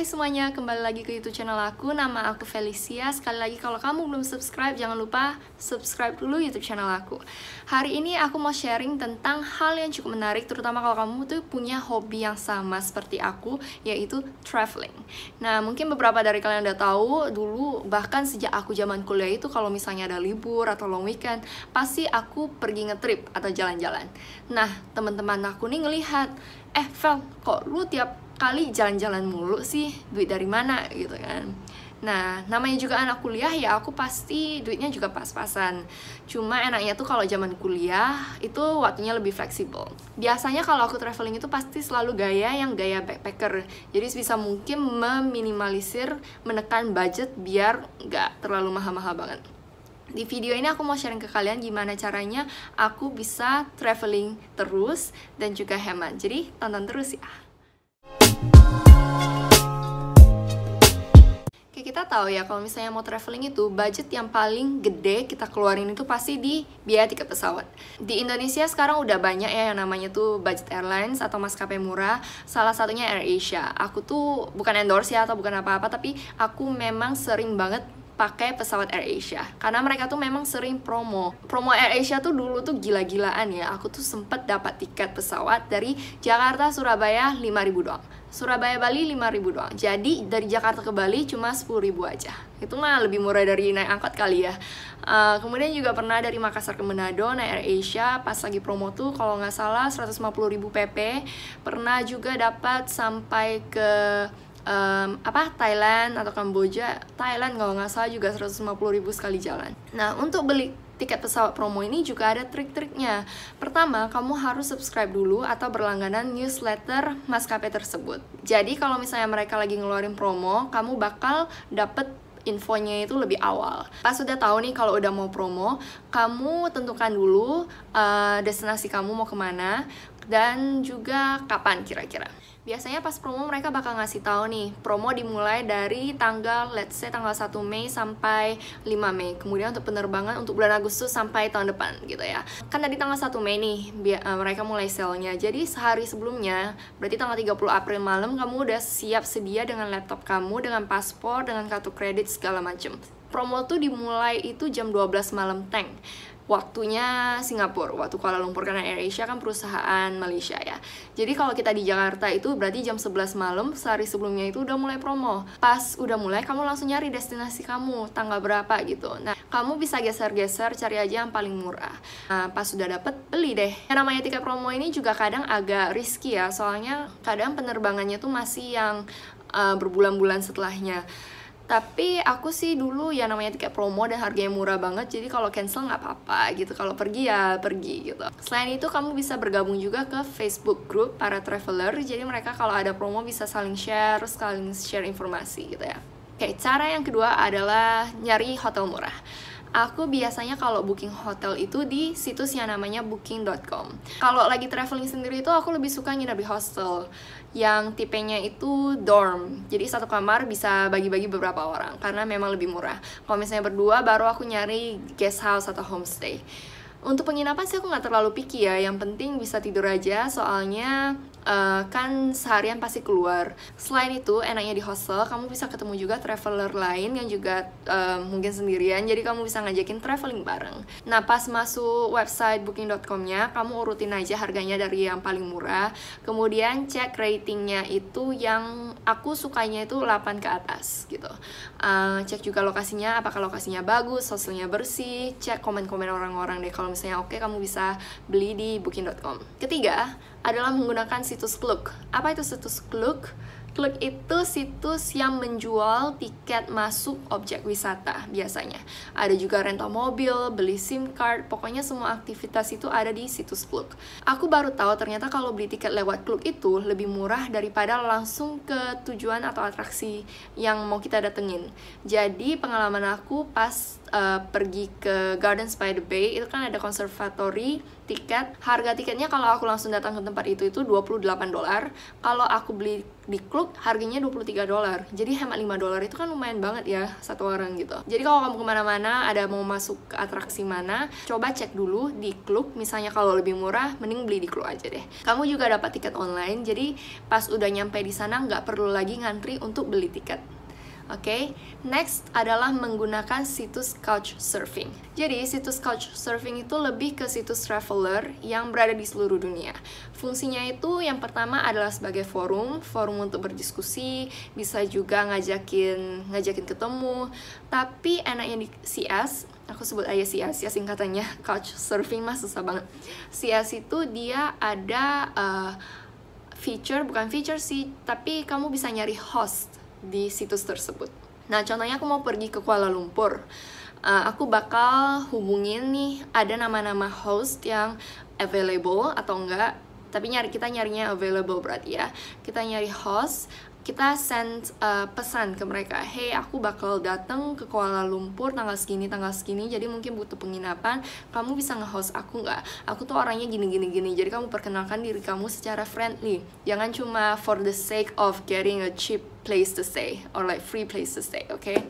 Hai semuanya, kembali lagi ke YouTube channel aku. Nama aku Felicia. Sekali lagi kalau kamu belum subscribe, jangan lupa subscribe dulu YouTube channel aku. Hari ini aku mau sharing tentang hal yang cukup menarik, terutama kalau kamu tuh punya hobi yang sama seperti aku, yaitu traveling. Nah, mungkin beberapa dari kalian udah tahu dulu bahkan sejak aku zaman kuliah itu kalau misalnya ada libur atau long weekend, pasti aku pergi ngetrip atau jalan-jalan. Nah, teman-teman aku nih ngelihat, eh Vel, kok lu tiap kali jalan-jalan mulu sih duit dari mana gitu kan Nah, namanya juga anak kuliah ya aku pasti duitnya juga pas-pasan. Cuma enaknya tuh kalau zaman kuliah itu waktunya lebih fleksibel. Biasanya kalau aku traveling itu pasti selalu gaya yang gaya backpacker. Jadi sebisa mungkin meminimalisir, menekan budget biar nggak terlalu mahal-mahal banget. Di video ini aku mau sharing ke kalian gimana caranya aku bisa traveling terus dan juga hemat. Jadi tonton terus ya. Oke, kita tahu ya kalau misalnya mau traveling itu budget yang paling gede kita keluarin itu pasti di biaya tiket pesawat. Di Indonesia sekarang udah banyak ya yang namanya tuh budget airlines atau maskapai murah. Salah satunya AirAsia. Aku tuh bukan endorse ya atau bukan apa-apa tapi aku memang sering banget pakai pesawat AirAsia karena mereka tuh memang sering promo. Promo AirAsia tuh dulu tuh gila-gilaan ya. Aku tuh sempet dapat tiket pesawat dari Jakarta Surabaya 5000 doang. Surabaya Bali 5000 doang. Jadi dari Jakarta ke Bali cuma 10000 aja. Itu mah lebih murah dari naik angkot kali ya. Uh, kemudian juga pernah dari Makassar ke Manado naik AirAsia pas lagi promo tuh kalau nggak salah 150.000 pp pernah juga dapat sampai ke um, apa Thailand atau Kamboja Thailand kalau nggak salah juga 150 ribu sekali jalan nah untuk beli tiket pesawat promo ini juga ada trik-triknya. Pertama, kamu harus subscribe dulu atau berlangganan newsletter maskapai tersebut. Jadi kalau misalnya mereka lagi ngeluarin promo, kamu bakal dapet infonya itu lebih awal. Pas sudah tahu nih kalau udah mau promo, kamu tentukan dulu uh, destinasi kamu mau ke mana dan juga kapan kira-kira? Biasanya pas promo mereka bakal ngasih tahu nih promo dimulai dari tanggal let's say tanggal 1 Mei sampai 5 Mei. Kemudian untuk penerbangan untuk bulan Agustus sampai tahun depan gitu ya. Kan tadi tanggal 1 Mei nih uh, mereka mulai sale-nya. Jadi sehari sebelumnya berarti tanggal 30 April malam kamu udah siap sedia dengan laptop kamu dengan paspor dengan kartu kredit segala macem. Promo tuh dimulai itu jam 12 malam tank waktunya Singapura, waktu Kuala Lumpur karena AirAsia kan perusahaan Malaysia ya. Jadi kalau kita di Jakarta itu berarti jam 11 malam sehari sebelumnya itu udah mulai promo. Pas udah mulai kamu langsung nyari destinasi kamu, tanggal berapa gitu. Nah, kamu bisa geser-geser cari aja yang paling murah. Nah, pas sudah dapet beli deh. Yang namanya tiket promo ini juga kadang agak risky ya, soalnya kadang penerbangannya tuh masih yang uh, berbulan-bulan setelahnya tapi aku sih dulu ya namanya tiket promo dan harganya murah banget jadi kalau cancel nggak apa-apa gitu. Kalau pergi ya pergi gitu. Selain itu kamu bisa bergabung juga ke Facebook group para traveler jadi mereka kalau ada promo bisa saling share saling share informasi gitu ya. Oke cara yang kedua adalah nyari hotel murah Aku biasanya kalau booking hotel itu di situs yang namanya booking.com. Kalau lagi traveling sendiri itu aku lebih suka nginep di hostel yang tipenya itu dorm. Jadi satu kamar bisa bagi-bagi beberapa orang karena memang lebih murah. Kalau misalnya berdua baru aku nyari guest house atau homestay. Untuk penginapan sih aku nggak terlalu picky ya, yang penting bisa tidur aja soalnya uh, kan seharian pasti keluar. Selain itu, enaknya di hostel kamu bisa ketemu juga traveler lain yang juga uh, mungkin sendirian, jadi kamu bisa ngajakin traveling bareng. Nah, pas masuk website booking.com-nya, kamu urutin aja harganya dari yang paling murah, kemudian cek ratingnya itu yang aku sukanya itu 8 ke atas gitu. Uh, cek juga lokasinya, apakah lokasinya bagus, hostelnya bersih, cek komen-komen orang-orang deh kalau misalnya oke okay, kamu bisa beli di booking.com. Ketiga adalah menggunakan situs Klook. Apa itu situs Klook? Klook itu situs yang menjual tiket masuk objek wisata biasanya. Ada juga rental mobil, beli SIM card, pokoknya semua aktivitas itu ada di situs Klook. Aku baru tahu ternyata kalau beli tiket lewat Klook itu lebih murah daripada langsung ke tujuan atau atraksi yang mau kita datengin. Jadi pengalaman aku pas uh, pergi ke Gardens by the Bay itu kan ada konservatori tiket. Harga tiketnya kalau aku langsung datang ke tempat itu itu 28 dolar. Kalau aku beli di klub harganya 23 dolar. Jadi hemat 5 dolar itu kan lumayan banget ya satu orang gitu. Jadi kalau kamu ke mana-mana ada mau masuk ke atraksi mana coba cek dulu di klub. Misalnya kalau lebih murah mending beli di klub aja deh. Kamu juga dapat tiket online jadi pas udah nyampe di sana nggak perlu lagi ngantri untuk beli tiket Oke, okay? next adalah menggunakan situs Couchsurfing. Jadi, situs Couchsurfing itu lebih ke situs traveler yang berada di seluruh dunia. Fungsinya itu yang pertama adalah sebagai forum, forum untuk berdiskusi, bisa juga ngajakin ngajakin ketemu. Tapi enaknya di CS, aku sebut aja CS ya singkatannya Couchsurfing mah susah banget. CS itu dia ada uh, feature bukan feature sih, tapi kamu bisa nyari host di situs tersebut. Nah, contohnya aku mau pergi ke Kuala Lumpur. Uh, aku bakal hubungin nih ada nama-nama host yang available atau enggak tapi nyari kita nyarinya available berarti ya kita nyari host kita send uh, pesan ke mereka, hey aku bakal datang ke Kuala Lumpur tanggal segini tanggal segini, jadi mungkin butuh penginapan, kamu bisa nge-host aku nggak? Aku tuh orangnya gini gini gini, jadi kamu perkenalkan diri kamu secara friendly, jangan cuma for the sake of getting a cheap place to stay or like free place to stay, oke? Okay?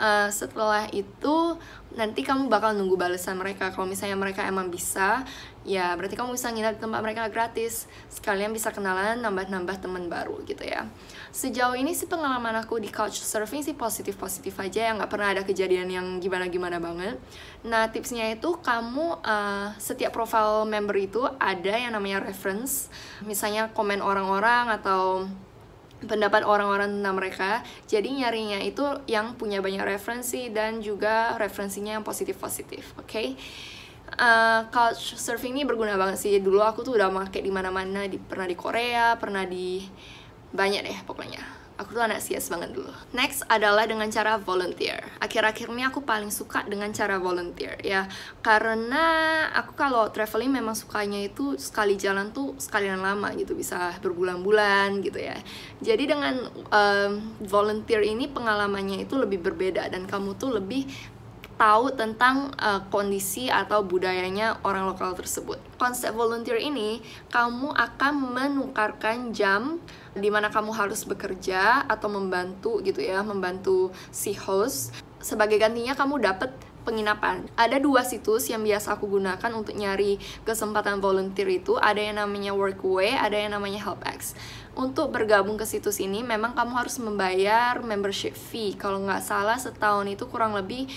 Uh, setelah itu nanti kamu bakal nunggu balasan mereka. Kalau misalnya mereka emang bisa ya berarti kamu bisa nginap di tempat mereka gratis. Sekalian bisa kenalan nambah-nambah teman baru gitu ya. Sejauh ini sih pengalaman aku di couchsurfing sih positif-positif aja ya. Nggak pernah ada kejadian yang gimana-gimana banget. Nah tipsnya itu kamu uh, setiap profile member itu ada yang namanya reference. Misalnya komen orang-orang atau pendapat orang-orang tentang mereka. Jadi nyarinya itu yang punya banyak referensi dan juga referensinya yang positif-positif oke? Okay? uh, couch surfing ini berguna banget sih. Dulu aku tuh udah make di mana-mana. Di pernah di Korea pernah di banyak deh pokoknya aku tuh anak CS banget dulu. Next adalah dengan cara volunteer. Akhir-akhir ini aku paling suka dengan cara volunteer ya. Karena aku kalau traveling memang sukanya itu sekali jalan tuh sekalian lama gitu bisa berbulan-bulan gitu ya. Jadi dengan um, volunteer ini pengalamannya itu lebih berbeda dan kamu tuh lebih tahu tentang uh, kondisi atau budayanya orang lokal tersebut. Konsep volunteer ini, kamu akan menukarkan jam di mana kamu harus bekerja atau membantu gitu ya, membantu si host. Sebagai gantinya kamu dapat penginapan. Ada dua situs yang biasa aku gunakan untuk nyari kesempatan volunteer itu, ada yang namanya Workaway, ada yang namanya HelpX. Untuk bergabung ke situs ini, memang kamu harus membayar membership fee. Kalau nggak salah setahun itu kurang lebih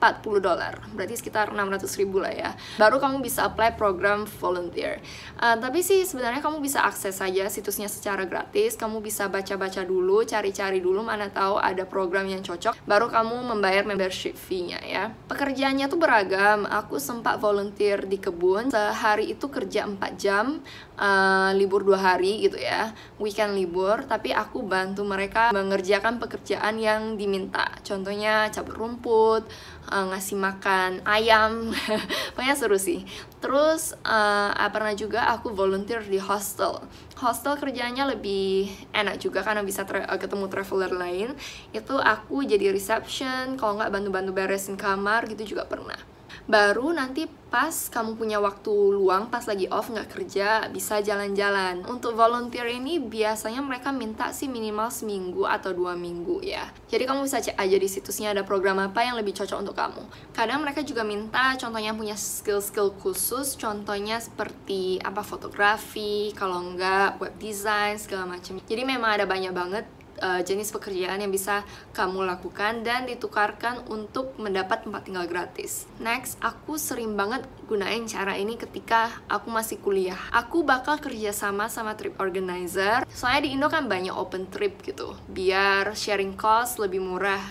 40 dolar. Berarti sekitar 600 ribu lah ya. Baru kamu bisa apply program volunteer. Uh, tapi sih sebenarnya kamu bisa akses saja situsnya secara gratis. Kamu bisa baca-baca dulu cari-cari dulu mana tahu ada program yang cocok baru kamu membayar membership fee-nya ya. Pekerjaannya tuh beragam. Aku sempat volunteer di kebun. Sehari itu kerja 4 jam uh, libur dua hari gitu ya. Weekend libur tapi aku bantu mereka mengerjakan pekerjaan yang diminta contohnya cabut rumput uh, ngasih makan ayam pokoknya seru sih. Terus uh, pernah juga aku volunteer di hostel. Hostel kerjanya lebih enak juga karena bisa tra ketemu traveler lain. Itu aku jadi reception kalau nggak bantu-bantu beresin kamar gitu juga pernah baru nanti pas kamu punya waktu luang pas lagi off nggak kerja bisa jalan-jalan. Untuk volunteer ini biasanya mereka minta sih minimal seminggu atau dua minggu ya. Jadi kamu bisa cek aja di situsnya ada program apa yang lebih cocok untuk kamu. Kadang mereka juga minta contohnya punya skill-skill khusus contohnya seperti apa fotografi kalau enggak web design segala macam. Jadi memang ada banyak banget uh, jenis pekerjaan yang bisa kamu lakukan dan ditukarkan untuk mendapat tempat tinggal gratis. Next, aku sering banget gunain cara ini ketika aku masih kuliah. Aku bakal kerja sama sama trip organizer. Soalnya di Indo kan banyak open trip gitu, biar sharing cost lebih murah.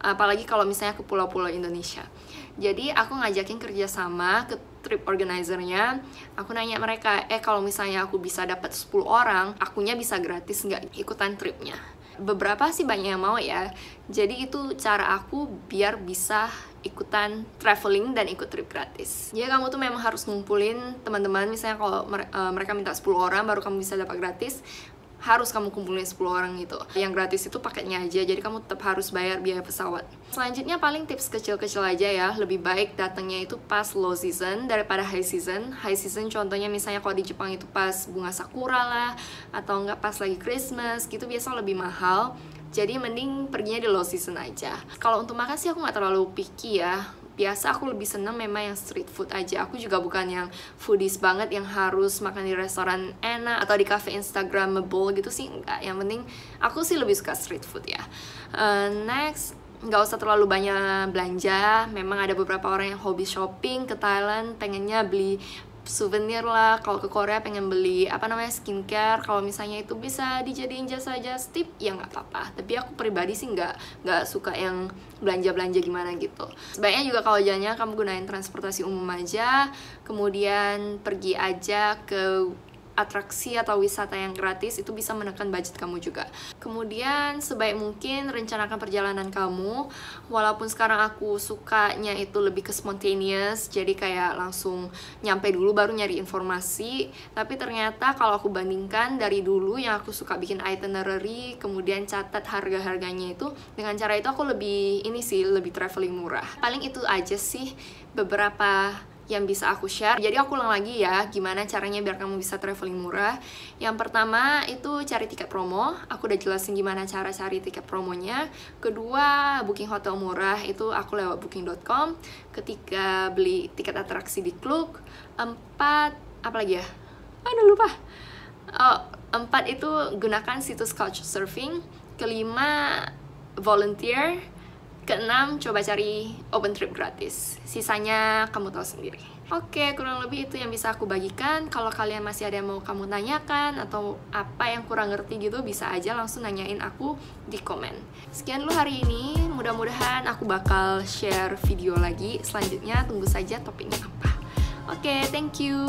Apalagi kalau misalnya ke pulau-pulau Indonesia. Jadi aku ngajakin kerjasama ke trip organizernya aku nanya mereka eh kalau misalnya aku bisa dapat 10 orang akunya bisa gratis nggak ikutan tripnya beberapa sih banyak yang mau ya. Jadi itu cara aku biar bisa ikutan traveling dan ikut trip gratis. Jadi kamu tuh memang harus ngumpulin teman-teman misalnya kalau eh, mereka minta 10 orang baru kamu bisa dapat gratis harus kamu kumpulin 10 orang gitu. Yang gratis itu paketnya aja jadi kamu tetap harus bayar biaya pesawat. Selanjutnya paling tips kecil-kecil aja ya lebih baik datangnya itu pas low season daripada high season. High season contohnya misalnya kalau di Jepang itu pas bunga sakura lah atau enggak pas lagi Christmas gitu biasa lebih mahal. Jadi mending perginya di low season aja. Kalau untuk makan sih aku nggak terlalu picky ya biasa aku lebih seneng memang yang street food aja. Aku juga bukan yang foodies banget yang harus makan di restoran enak atau di cafe instagramable gitu sih enggak. Yang penting aku sih lebih suka street food ya. Uh, next nggak usah terlalu banyak belanja. Memang ada beberapa orang yang hobi shopping ke Thailand pengennya beli souvenir lah. Kalau ke Korea pengen beli apa namanya skincare. Kalau misalnya itu bisa dijadiin jasa jasa tip ya nggak apa-apa. Tapi aku pribadi sih nggak nggak suka yang belanja belanja gimana gitu. Sebaiknya juga kalau jalannya kamu gunain transportasi umum aja. Kemudian pergi aja ke atraksi atau wisata yang gratis itu bisa menekan budget kamu juga. Kemudian sebaik mungkin rencanakan perjalanan kamu. Walaupun sekarang aku sukanya itu lebih ke spontaneous, jadi kayak langsung nyampe dulu baru nyari informasi. Tapi ternyata kalau aku bandingkan dari dulu yang aku suka bikin itinerary, kemudian catat harga-harganya itu dengan cara itu aku lebih ini sih lebih traveling murah. Paling itu aja sih beberapa yang bisa aku share. Jadi aku ulang lagi ya, gimana caranya biar kamu bisa traveling murah. Yang pertama itu cari tiket promo. Aku udah jelasin gimana cara cari tiket promonya. Kedua, booking hotel murah itu aku lewat booking.com. Ketika beli tiket atraksi di Klook. Empat, apa lagi ya? Aduh lupa. Oh, empat itu gunakan situs couchsurfing. Kelima, volunteer Keenam, coba cari open trip gratis. Sisanya kamu tahu sendiri. Oke, kurang lebih itu yang bisa aku bagikan. Kalau kalian masih ada yang mau kamu tanyakan atau apa yang kurang ngerti gitu, bisa aja langsung nanyain aku di komen. Sekian dulu hari ini. Mudah-mudahan aku bakal share video lagi. Selanjutnya tunggu saja topiknya apa. Oke, thank you.